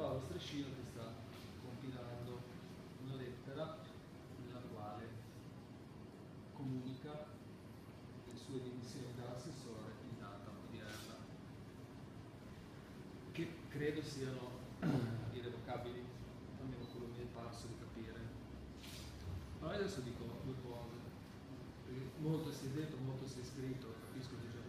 Paolo Strescino che sta compilando una lettera nella quale comunica le sue dimissioni da assessore in data odierna, che credo siano irrevocabili, almeno quello mi è parso di capire. Ma adesso dico due cose, perché molto si è detto, molto si è scritto, capisco che i